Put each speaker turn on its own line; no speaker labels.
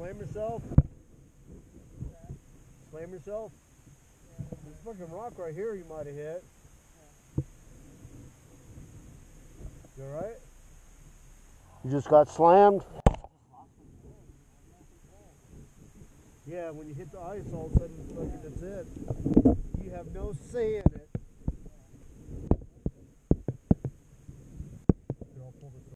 slam yourself? Slam yourself? This fucking rock right here you might have hit. You alright? You just got slammed? Yeah, when you hit the ice all of a sudden that's it. You have no say in it.